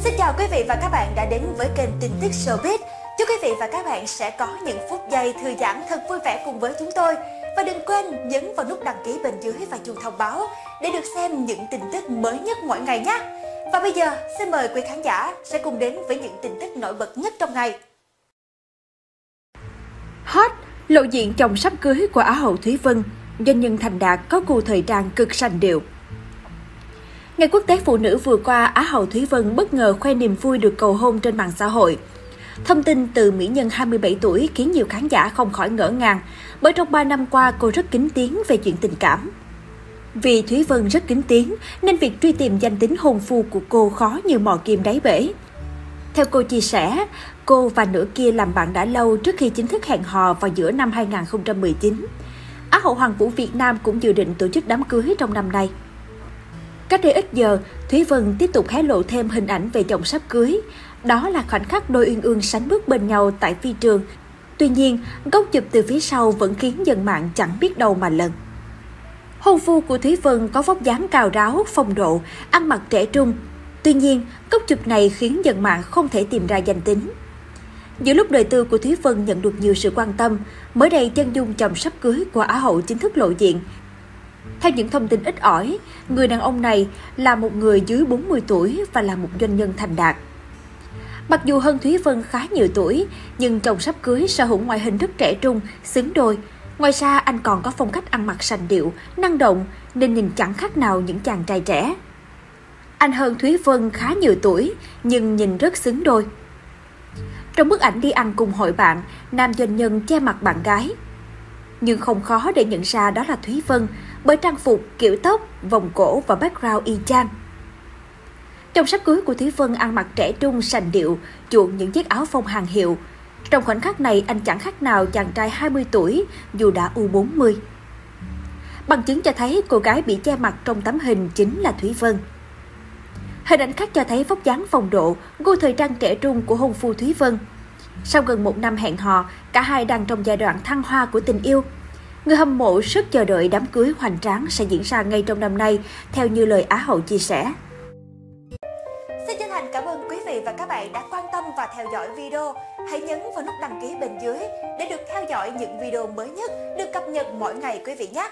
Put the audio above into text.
Xin chào quý vị và các bạn đã đến với kênh tin tức showbiz. Chúc quý vị và các bạn sẽ có những phút giây thư giãn thật vui vẻ cùng với chúng tôi. Và đừng quên nhấn vào nút đăng ký bên dưới và chuông thông báo để được xem những tin tức mới nhất mỗi ngày nhé. Và bây giờ, xin mời quý khán giả sẽ cùng đến với những tin tức nổi bật nhất trong ngày. Hot, lộ diện chồng sắp cưới của Á hậu Thúy Vân, doanh nhân thành đạt có gu thời trang cực sành điệu. Ngày quốc tế phụ nữ vừa qua, Á hậu Thúy Vân bất ngờ khoe niềm vui được cầu hôn trên mạng xã hội. Thông tin từ mỹ nhân 27 tuổi khiến nhiều khán giả không khỏi ngỡ ngàng, bởi trong 3 năm qua cô rất kín tiếng về chuyện tình cảm. Vì Thúy Vân rất kín tiếng, nên việc truy tìm danh tính hôn phu của cô khó như mò kim đáy bể. Theo cô chia sẻ, cô và nửa kia làm bạn đã lâu trước khi chính thức hẹn hò vào giữa năm 2019. Á hậu Hoàng vũ Việt Nam cũng dự định tổ chức đám cưới trong năm nay. Cách đây ít giờ, Thúy Vân tiếp tục hé lộ thêm hình ảnh về chồng sắp cưới. Đó là khoảnh khắc đôi uyên ương sánh bước bên nhau tại phi trường. Tuy nhiên, góc chụp từ phía sau vẫn khiến dân mạng chẳng biết đâu mà lần. Hôn phu của Thúy Vân có vóc dáng cao ráo, phong độ, ăn mặc trẻ trung. Tuy nhiên, góc chụp này khiến dân mạng không thể tìm ra danh tính. Giữa lúc đời tư của Thúy Vân nhận được nhiều sự quan tâm, mới đây chân dung chồng sắp cưới của Á hậu chính thức lộ diện. Theo những thông tin ít ỏi, người đàn ông này là một người dưới 40 tuổi và là một doanh nhân thành đạt. Mặc dù hơn Thúy Vân khá nhiều tuổi, nhưng chồng sắp cưới sở hữu ngoại hình rất trẻ trung, xứng đôi. Ngoài ra, anh còn có phong cách ăn mặc sành điệu, năng động, nên nhìn chẳng khác nào những chàng trai trẻ. Anh hơn Thúy Vân khá nhiều tuổi, nhưng nhìn rất xứng đôi. Trong bức ảnh đi ăn cùng hội bạn, nam doanh nhân che mặt bạn gái. Nhưng không khó để nhận ra đó là Thúy Vân, bởi trang phục, kiểu tóc, vòng cổ và background y chang. Trong sắp cưới của Thúy Vân ăn mặc trẻ trung, sành điệu, chuộng những chiếc áo phông hàng hiệu. Trong khoảnh khắc này, anh chẳng khác nào chàng trai 20 tuổi, dù đã U40. Bằng chứng cho thấy cô gái bị che mặt trong tấm hình chính là Thúy Vân. Hình ảnh khác cho thấy vóc dáng phong độ, gu thời trang trẻ trung của hôn phu Thúy Vân. Sau gần một năm hẹn hò, cả hai đang trong giai đoạn thăng hoa của tình yêu. Người hâm mộ rất chờ đợi đám cưới hoành tráng sẽ diễn ra ngay trong năm nay, theo như lời Á hậu chia sẻ. Xin chân thành cảm ơn quý vị và các bạn đã quan tâm và theo dõi video. Hãy nhấn vào nút đăng ký bên dưới để được theo dõi những video mới nhất, được cập nhật mỗi ngày quý vị nhé.